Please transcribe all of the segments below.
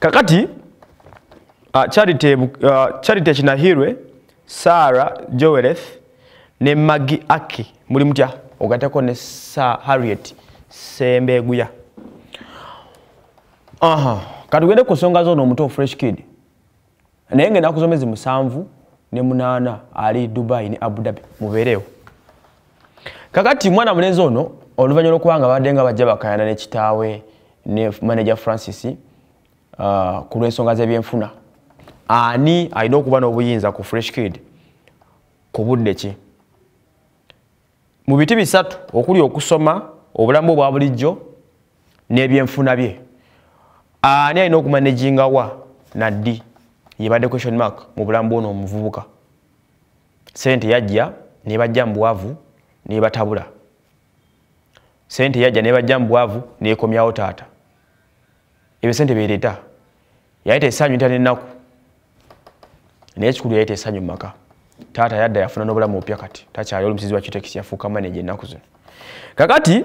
kakati uh, charity, uh, charity kinahirwe sara joeleth ne magi aki. Muli mutya? Ogateko ne sa harriet sembeguya. Aha. Katugende ku nsonga zoono omuto fresh kid. Naye nga enaku zomezi musanvu ne munaana ali dubai ne abu dhabi. Mubeerewo kakati mwana mulenzi ono oluvannyuma lwokuba nga badde nga bajja bakayana ne kitaawe ne manager francis uh, ku lw'ensonga z'ebyenfuna. Ani alina okuba n'obuyinza ku fresh kid? Ku budde ki? Mu biti bisatu okuli okusoma obulamu obwa bulijjo n'ebyenfuna bye. Ani alina okumanaginga wa? Naddi. Yebadde question mark mu bulamu bwono omuvubuka. Sente yajja nebajja mu bwavu nebatabula. Sente yajja nebajja mu bwavu nekomyawo taata. Ebyo sente bereeta yayita essanyu nta nenaku naye ekikulu yayita essanyu mumaka taata yadda yafuna n'obulamu bupya kati. Takyali olumusizi wa kitekisi yafuuka maneja ennaku zino. Kakati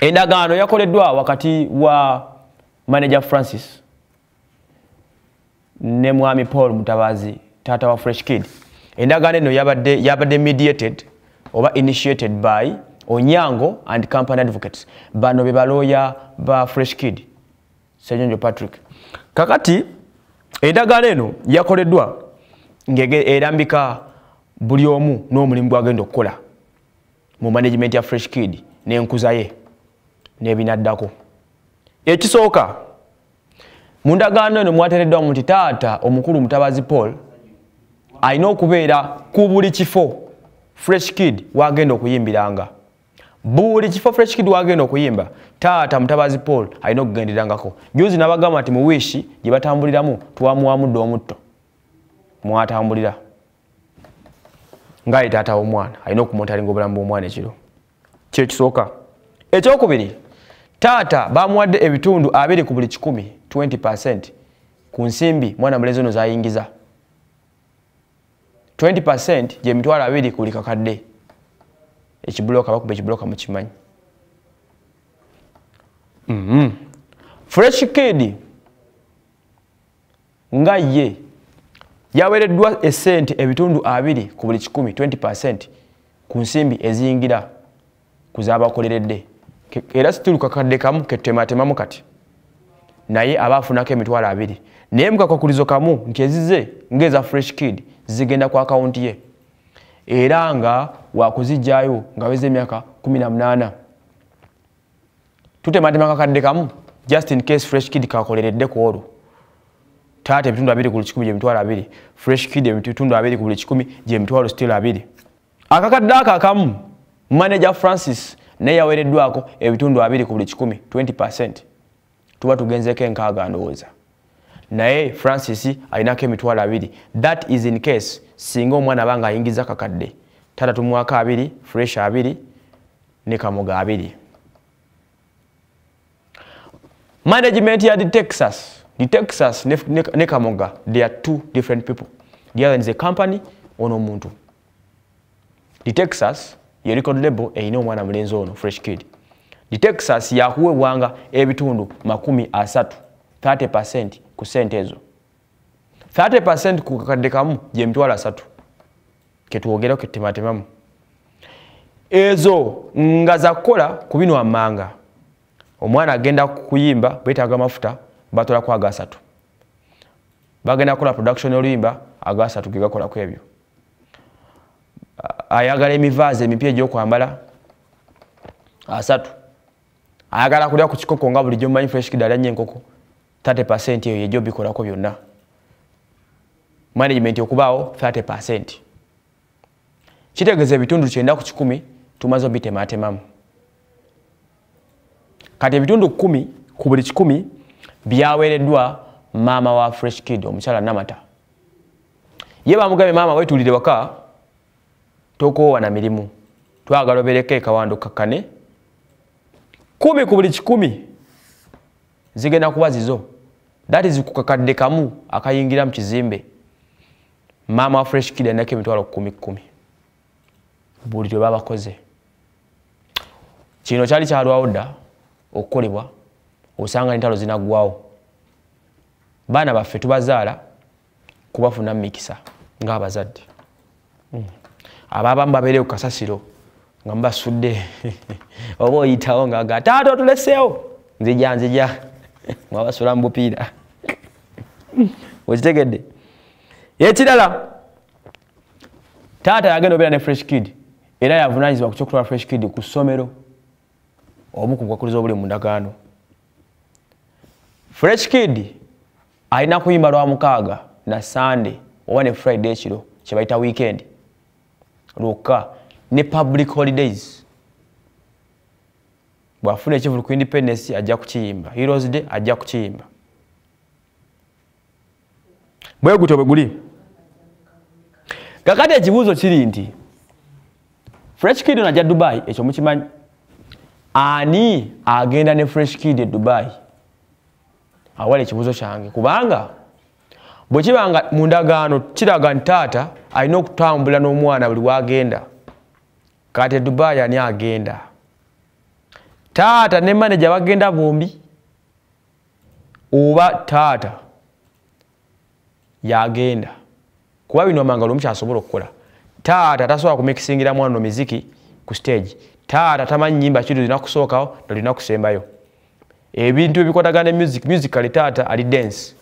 endagaano yakoleddwa wakati wa manager francis ne mwami paul mutabazi taata wa fresh kid. Endagaano eno yabadde, yabadde mediated oba initiated by onyango and company advocates. Bano be balooya ba fresh kid. Senyonjo patrick kakati endagaano eno yakoleddwa ngaerambika buli omu n'omulimu gwagenda okukola mu management ya fresh kid n'enkuza ye n'ebinaddako. Ekisooka mu ndagaano eno mwateereddwamu nti taata omukulu mutabazi paul alina okubeera ku buli kifo fresh kid wagenda okuyimbiranga buli kifo fresh kid wagenda okuyimba taata mutabazi paul alina okugenderangako. Juzi nabagamba nti mu wiishi gye batambuliramu twamuwamudde omutto. Mwatambulira. Ngaali taata w'omwana alina okumontalinga obulamu bw'omwana ekiro. Kyekisooka ekyokubiri taata bamuwadde ebitundu abiri ku buli kikumi 20 ku nsimbi mwana mulenzi ono zayingiza. 20 gyemitwalo abiri ku buli kakadde ekibuloka bakuba ekibuloka mukimanyi fresh kid nga ye. Yaweereddwa esente ebitundu abiri ku buli kikumi 20 ku nsimbi eziyingira ku zabakoleredde era situlu kakadde kamu ketematemamu kati. Naye aba afunako emitwalo abiri. Naye mukakakulizo kamu nti ezize ngaeza fresh kid zigenda ku akawunti ye era nga wakuzijjayo nga weza emyaka 18 tutematema kakadde kamu just in case fresh kid kakoleredde ku olwo. Taata ebitundu abiri ku buli kikumi gyemitwalo abiri fresh kid ebitundu abiri ku buli kikumi gyemitwalo still abiri. Akakadde ako akamu manager francis naye yaweereddwako ebitundu abiri ku buli kikumi 20 tuba tugenzeko enkaaga ndowooza. Naye francis alinako emitwalo abiri. That is in case singa omwana aba nga ayingiza kakadde tata tumuwako abiri fresh abiri ne kamuga abiri. Management ya texas the texas ne, ne, ne kamuga they are two different people. The other is a company ono omuntu. The texas ye record label erina omwana mulenzi ono fresh kid. The texas yakuweebwanga ebitundu makumi asatu 30 ku sente ezo 30 ku kakadde kamu gyemitwalo asatu ketwogera ketematemamu ezo nga zakukola ku bino wammanga omwana agenda kuyimba betaaga amafuta batolaku agasatu. Bagenda kukola production oluyimba agasatu gegakolaku ebyo. Ayagala emivaazi emipya egyokwambala asatu. Ayagala kulya ku kikoko nga bulijjo mumanyi fresh kid alya enkoko 30 eyo yejjo bikolako byonna management okubaawo 30 kitegeeza ebitundu kyenda ku kikumi tumaze obitematemamu kati ebitundu kumi ku buli kikumi byaweereddwa maama wa fresh kid omukyala namata. Ye bamugambye maama wetuulire waka tokoowa na mirimu. Twagala obereko ekawando kakkane. Kumi ku buli kikumi zigenda kuba zizo. That is ku kakadde kamu akayingira mu kizimbe maama wa fresh kid alinako emitwalo kumi kumi buli lwe babakoze. Kino kyali kyalwawo dda okukolebwa osanga n'entalo zinaggwawo baana baffe tubazaala kubafuna mikisa ngaabazadde hmm. ababamu babeereyo kukasasiro nga mubasudde. Oba oyitawo ngaaga taata otuleseewo. Nzija nzija. Mwabasula mu bupiira. Okitegedde ekirala taata yagenda obeera ne fresh kid era yavunanyizibwa ku kyokutwala fresh kid ku ssomero omu ku bwakuliza obuli mu ndagaano. Fresh kid alina kuyimba lwa mukaaga na sunday oba ne friday ekiro kyebayita weekend. Lwokka ne public holidays. Bwafuna ekivulu ku independence ajja kukiyimba heroes day ajja kukiyimba. Bwe gutyo bwe guli kakati ekibuuzo kiri nti fresh kid najja dubai ekyo mukimanyi? Ani agenda ne fresh kid e dubai? Awala ekibuuzo kyange. Kubanga bwe kibanga mu ndagaano kiraga nti taata alina okutambula n'omwana buli wagenda. Kati e dubai ani agenda? Taata ne maneja bagenda bombi? Oba taata yagenda kuba bino amanga lumu kyasobola okukola. Taata tasobola kumikisingira mwana no miziki ku stage. Taata tamanyi nyimba kitu zirina kusookawo nolina kusembayo. Ebintu ebikwatagana ne music musical taata ali dance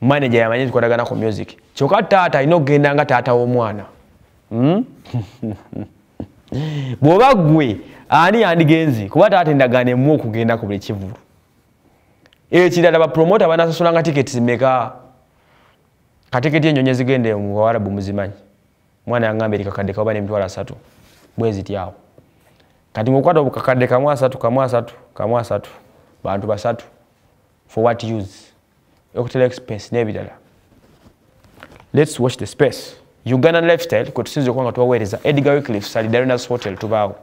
manager yamanyi ebikwatagana ku music. Kyokka taata alina okugenda nga taata w'omwana. Hmm? bw'oba ggwe ani yandigenzi kuba taata endagaano emu okugenda ku buli kivulu ekirala bapromota banasasulanga tiketi meka katiketi enyonyi gende mu warabu muzimanyi. Mwana yangamba erikakadde kaoba nemitwalo asatu. Bwezityawo kati ngaokwata obukakadde kamu asatu kamu asatu kamu asatu. Bantu basatu. For what use? Okutera expense n'ebirala lets watch the space. Ugandan lifestyle kwetusinza okuba nga tubaweereza edgar wycliffe salidarenas hotel tubaawo